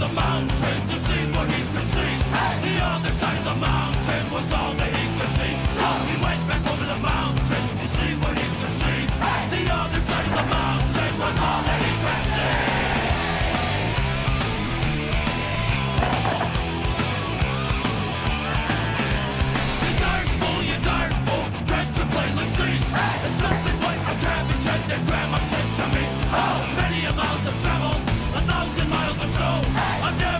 the mountain to see what he could see. Hey! The other side of the mountain was all that he could see. So he went back over the mountain to see what he could see. Hey! The other side of the mountain was all that he could see. You're dirtful, you're dirtful, can't you plainly see? Hey! It's nothing but a cabbage and then grandma said to me. soul. Hey.